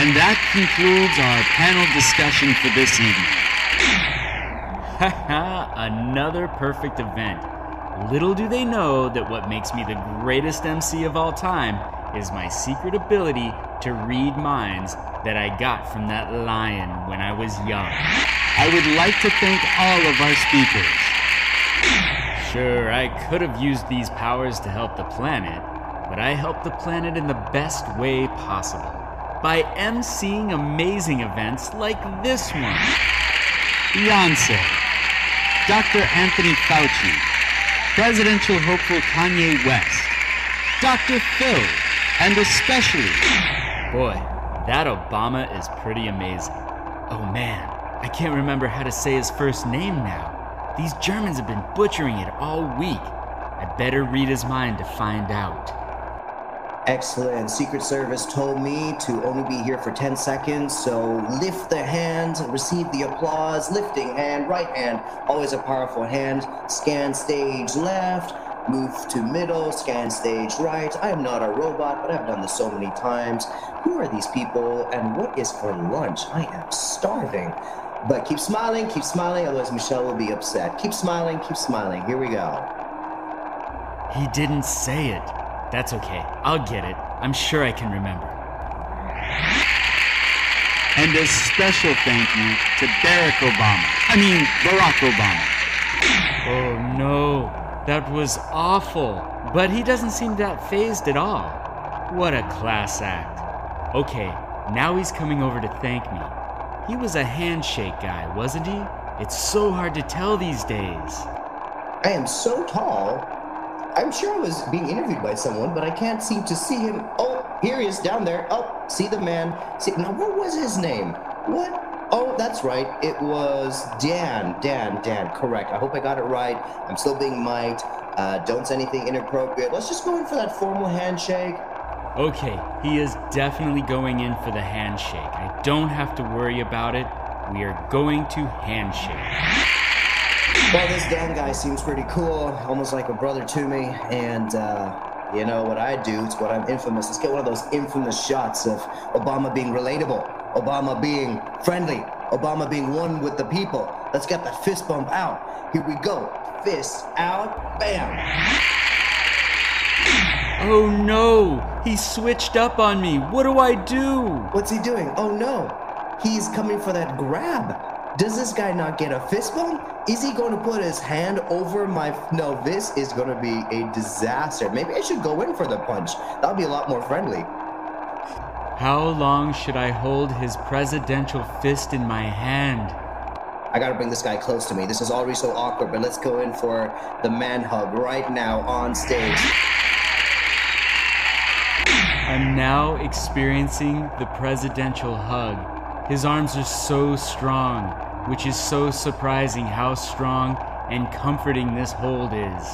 And that concludes our panel discussion for this evening. Haha, another perfect event. Little do they know that what makes me the greatest MC of all time is my secret ability to read minds that I got from that lion when I was young. I would like to thank all of our speakers. Sure, I could have used these powers to help the planet, but I helped the planet in the best way possible by emceeing amazing events like this one. Beyonce, Dr. Anthony Fauci, presidential hopeful Kanye West, Dr. Phil, and especially. Boy, that Obama is pretty amazing. Oh man, I can't remember how to say his first name now. These Germans have been butchering it all week. I better read his mind to find out. Excellent. Secret Service told me to only be here for 10 seconds, so lift the hand, receive the applause. Lifting hand, right hand, always a powerful hand. Scan stage left, move to middle, scan stage right. I am not a robot, but I've done this so many times. Who are these people, and what is for lunch? I am starving. But keep smiling, keep smiling, otherwise Michelle will be upset. Keep smiling, keep smiling. Here we go. He didn't say it. That's okay. I'll get it. I'm sure I can remember. And a special thank you to Barack Obama. I mean, Barack Obama. Oh no, that was awful. But he doesn't seem that phased at all. What a class act. Okay, now he's coming over to thank me. He was a handshake guy, wasn't he? It's so hard to tell these days. I am so tall. I'm sure I was being interviewed by someone, but I can't seem to see him. Oh, here he is down there. Oh, see the man. See now, what was his name? What? Oh, that's right. It was Dan. Dan. Dan. Correct. I hope I got it right. I'm still being mic'd. Uh, don't say anything inappropriate. Let's just go in for that formal handshake. Okay, he is definitely going in for the handshake. I don't have to worry about it. We are going to handshake. Well, this Dan guy seems pretty cool, almost like a brother to me. And uh, you know what I do? It's what I'm infamous. Let's get one of those infamous shots of Obama being relatable, Obama being friendly, Obama being one with the people. Let's get the fist bump out. Here we go. Fist out. Bam. Oh no! He switched up on me. What do I do? What's he doing? Oh no. He's coming for that grab. Does this guy not get a fist bump? Is he going to put his hand over my. No, this is going to be a disaster. Maybe I should go in for the punch. That'll be a lot more friendly. How long should I hold his presidential fist in my hand? I gotta bring this guy close to me. This is already so awkward, but let's go in for the man hug right now on stage. I'm now experiencing the presidential hug. His arms are so strong, which is so surprising how strong and comforting this hold is.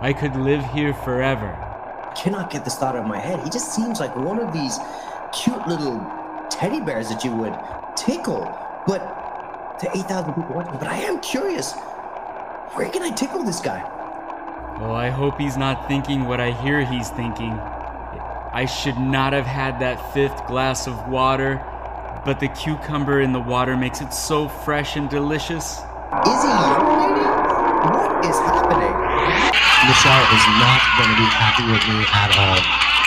I could live here forever. I cannot get this thought out of my head. He just seems like one of these cute little teddy bears that you would tickle. But to 8,000 people watching, but I am curious. Where can I tickle this guy? Oh, I hope he's not thinking what I hear he's thinking. I should not have had that fifth glass of water, but the cucumber in the water makes it so fresh and delicious. Is he urinating? What is happening? Michelle is not going to be happy with me at all.